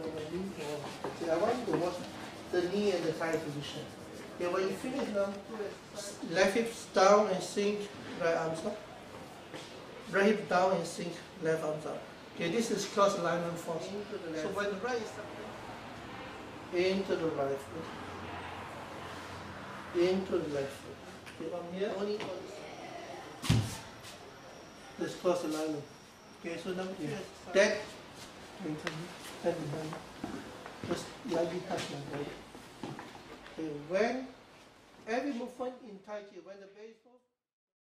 knee in the knee and the thigh position. Okay, when you finish now, left hip down and sink, right arms up. Right hip down and sink, left arms up. Okay, this is cross alignment force. So when the right is up, into the right foot, into the left foot. Okay, from here, only on this cross alignment. Okay, so now yeah. that, that behind, just body. Okay, when every movement in Tai Chi, when the base